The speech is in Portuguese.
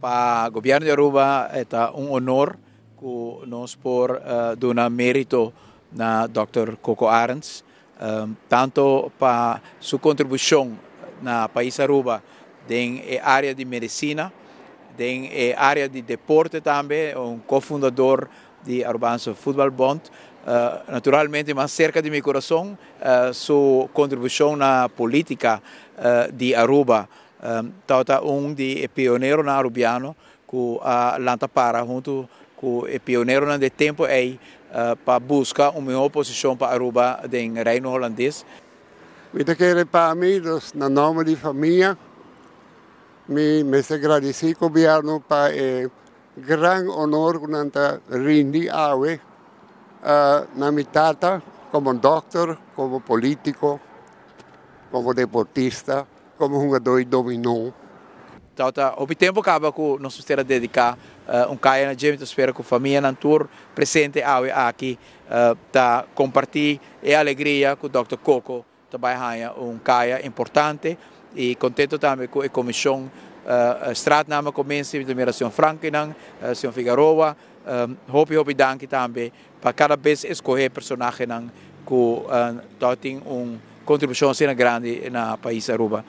Para o governo de Aruba é um honor que nós por uh, dar mérito na Dr. Coco Arends, um, tanto para sua contribuição na país Aruba em área de medicina, em área de deporte também, um cofundador de Arubanso Football Bond. Uh, naturalmente, mas cerca de meu coração, uh, sua contribuição na política uh, de Aruba. Um, tauta um de pioneiro na Arubiano, que a lanta para junto com o pioneiro no tempo é uh, para buscar uma melhor posição para Aruba no reino holandês. Eu quero para mim, no nome da família, me, me agradecer ao governo para o eh, grande honor que nanta rindi awe uh, na minha tata como doctor, como político, como deportista como um dois dominou. Então, tá, o tempo acaba que nós temos dedicar uh, um caia na gente, espero que a família na tour presente aqui uh, tá compartilhar a alegria com o Dr. Coco também um caia importante e contento também com a comissão uh, Straatname Commissie, de Migração Frankenang, uh, Sr. Figueroa, um, hopi hopi dank também para cada vez escolher personagem que uh, tem uma contribuição grande na país Aruba.